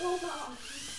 Oh, God.